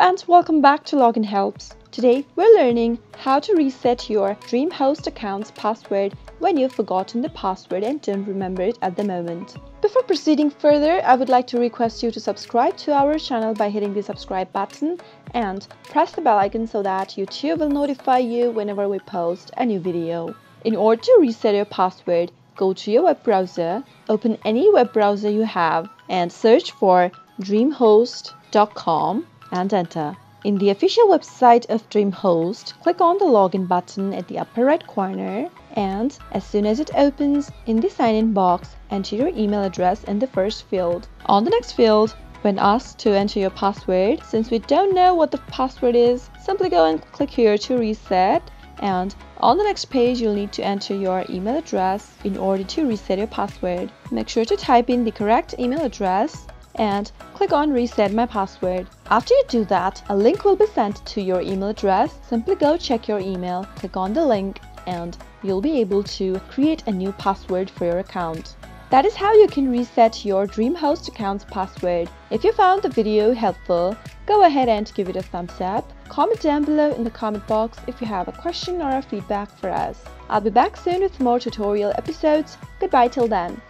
and welcome back to Login Helps. Today we're learning how to reset your DreamHost account's password when you've forgotten the password and don't remember it at the moment. Before proceeding further, I would like to request you to subscribe to our channel by hitting the subscribe button and press the bell icon so that YouTube will notify you whenever we post a new video. In order to reset your password, go to your web browser, open any web browser you have and search for dreamhost.com and enter. In the official website of DreamHost, click on the login button at the upper right corner and as soon as it opens, in the sign in box, enter your email address in the first field. On the next field, when asked to enter your password, since we don't know what the password is, simply go and click here to reset and on the next page you'll need to enter your email address in order to reset your password. Make sure to type in the correct email address and click on reset my password. After you do that, a link will be sent to your email address. Simply go check your email, click on the link and you'll be able to create a new password for your account. That is how you can reset your DreamHost account's password. If you found the video helpful, go ahead and give it a thumbs up. Comment down below in the comment box if you have a question or a feedback for us. I'll be back soon with more tutorial episodes. Goodbye till then.